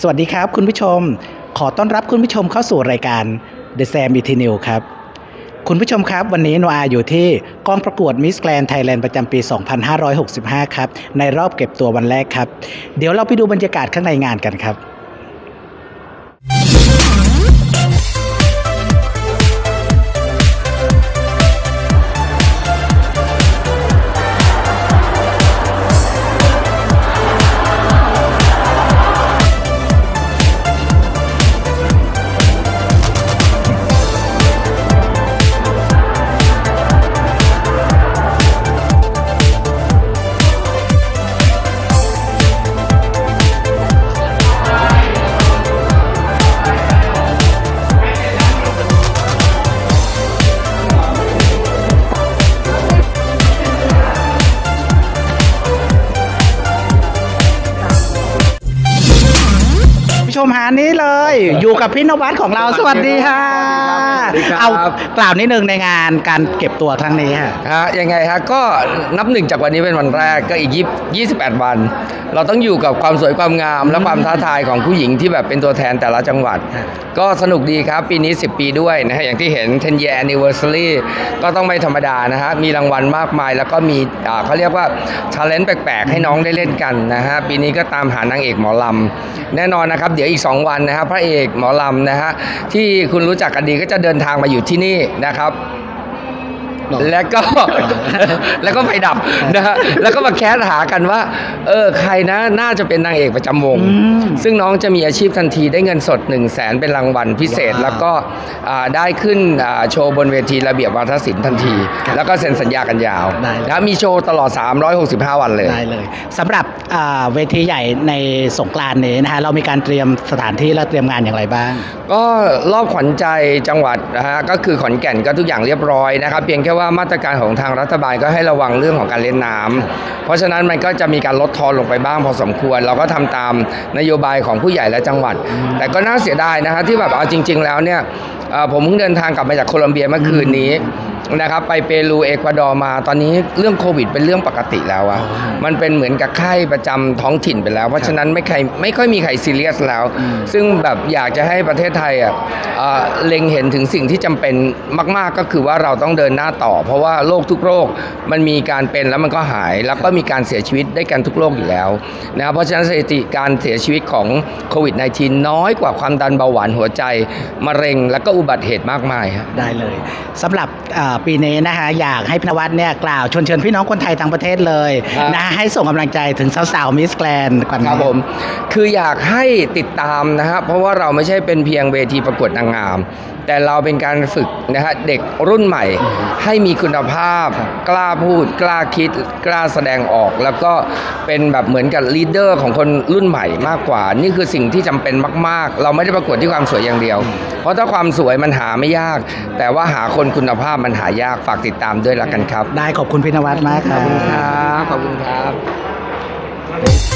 สวัสดีครับคุณผู้ชม ขอต้อนรับคุณผู้ชมเข้าสู่รายการ The Sam e t n e w ครับ คุณผู้ชมครับ วันนี้โนอาอยู่ที่กองประกวด Miss Grand Thailand ประจำปี 2565 ครับ ในรอบเก็บตัววันแรกครับ เดี๋ยวเราไปดูบรรยากาศข้างในงานกันครับ มหานี้เลย อยู่กับพี่นวัดของเราสวัสดีค่ะสวัสดีครับเอากล่าวนิดนึงในงานการเก็บตัวครั้งนี้ค่ะฮะยังไงฮะก็นับหนึ่งจากวันนี้เป็นวันแรกก็อีกยี่28วัน เราต้องอยู่กับความสวยความงาม และความท้าทายของผู้หญิงที่แบบเป็นตัวแทนแต่ละจังหวัดฮะก็สนุกดีครับ ปีนี้ 10 ปีด้วยนะฮะอย่างที่เห็น 10 year anniversary ก็ต้องไม่ธรรมดานะฮะมีรางวัลมากมาย แล้วก็มีอ่าเขาเรียกว่า talent แปลกๆ ให้น้องได้เล่นกันนะฮะปีนี้ก็ตามหานางเอกหมอลำแน่นอนนะครับเดี๋ยวอีก2 วันนะครับพระเอกหมอลำนะฮะที่คุณรู้จักกันดีก็จะเดินทางมาอยู่ที่นี่นะครับ แล้วก็แล้วก็ไฟดับนะฮะแล้วก็มาแคสหากันว่า เออใครนะน่าจะเป็นนางเอกประจำวงอืมซึ่งน้องจะมีอาชีพทันทีได้เงินสด 1 0 0 0 0แสนเป็นรางวัลพิเศษว้าวแล้วก็อ่าได้ขึ้นอ่าโชว์บนเวทีระเบียบวาทศิลป์ทันทีครับแล้วก็เซ็นสัญญากันยาวได้เลยนะมีโชว์ตลอด 365 วันเลยได้เลยสำหรับอ่าเวทีใหญ่ในสงกรานต์นี้นะฮะเรามีการเตรียมสถานที่และเตรียมงานอย่างไรบ้าง ก็รอบขวัญใจจังหวัดนะฮะก็คือขอนแก่นก็ทุกอย่างเรียบร้อยนะครับเพียงแค่ว่ามาตรการของทางรัฐบาลก็ให้ระวังเรื่องของการเล่นน้ำเพราะฉะนั้นมันก็จะมีการลดทอนลงไปบ้างพอสมควร เราก็ทำตามนโยบายของผู้ใหญ่และจังหวัด แต่ก็น่าเสียดายนะฮะที่แบบเอาจริง ๆ แล้วเนี่ยเอ่อผมเพิ่งเดินทางกลับมาจากโคลอมเบียเมื่อคืนนี้ นะครับไปเปรูเอกวาดอร์มาตอนนี้เรื่องโควิดเป็นเรื่องปกติแล้วอะอ๋อมันเป็นเหมือนกับไข้ประจำท้องถิ่นไปแล้ว เพราะฉะนั้นไม่ใครไม่ค่อยมีใครซีเรียสแล้วอืมซึ่งแบบอยากจะให้ประเทศไทยอะเอ่อเล็งเห็นถึงสิ่งที่จำเป็นมาก ๆก็คือว่าเราต้องเดินหน้าต่อ เพราะว่าโรคทุกโรคมันมีการเป็นแล้วมันก็หาย แล้วก็มีการเสียชีวิตได้กันทุกโรคอยู่แล้วนะครับเพราะฉะนั้นสถิติการเสียชีวิตของโควิด -19 น้อยกว่าความดันเบาหวานหัวใจมะเร็ง แล้วก็อุบัติเหตุมากมายฮะได้เลยสำหรับอ่าปีนี้นะฮะอยากให้พี่ณวัฒน์เนี่ยกล่าวชวนเชิญพี่น้องคนไทยทั้งประเทศเลยครับ นะฮะให้ส่งกำลังใจถึงสาวๆ Miss Grand หน่อยครับผมคืออยากให้ติดตามนะฮะเพราะว่าเราไม่ใช่เป็นเพียงเวทีประกวดนางงาม แต่เราเป็นการฝึกนะฮะเด็กรุ่นใหม่ ให้มีคุณภาพ กล้าพูด กล้าคิด กล้าแสดงออก แล้วก็เป็นแบบเหมือนกับ leader ของคนรุ่นใหม่มากกว่า นี่คือสิ่งที่จำเป็นมาก ๆ เราไม่ได้ประกวดที่ความสวยอย่างเดียว เพราะถ้าความสวยมันหาไม่ยาก แต่ว่าหาคนคุณภาพมันหายากฝากติดตามด้วยละกันครับ ได้ขอบคุณพี่นวัดมากครับขอบคุณครับขอบคุณครับ